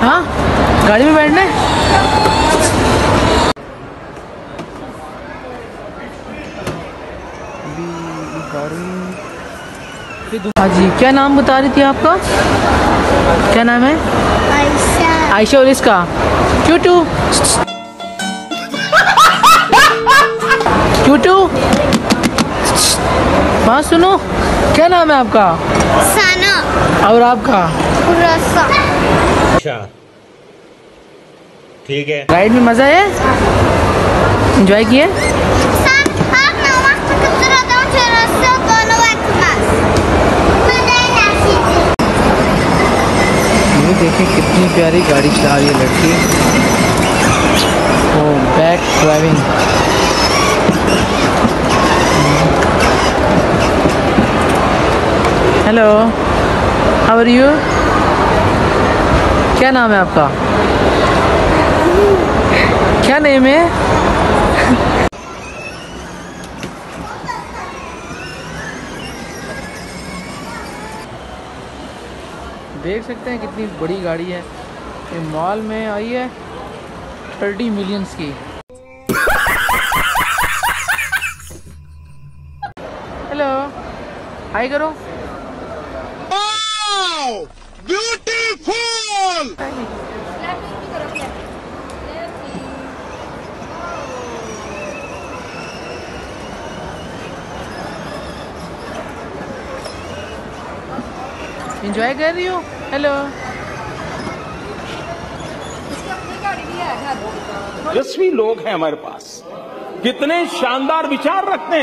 हाँ? गाड़ी में बैठने? हाँ जी क्या नाम बता रही थी आपका? क्या नाम है? आयशा। आयशा और इसका? चूटू। चूटू। हाँ सुनो। क्या नाम है आपका? सना। और आपका? अच्छा। ठीक है। राइड में मज़ा है एंजॉय किए Sen hakna waktu kecerdasan cerasa kono ekmas. Mendengar ये देखें कितनी प्यारी गाड़ी चला रही है लड़की। ओ back driving hello how are you क्या नाम है आपका? क्या नेम है? देख सकते हैं कितनी बड़ी गाड़ी है। ये मॉल में आई है थर्टी मिलियंस की। हेलो हाय करो। एंजॉय कर रही हो? हेलो यशस्वी लोग हैं हमारे पास। कितने शानदार विचार रखते हैं।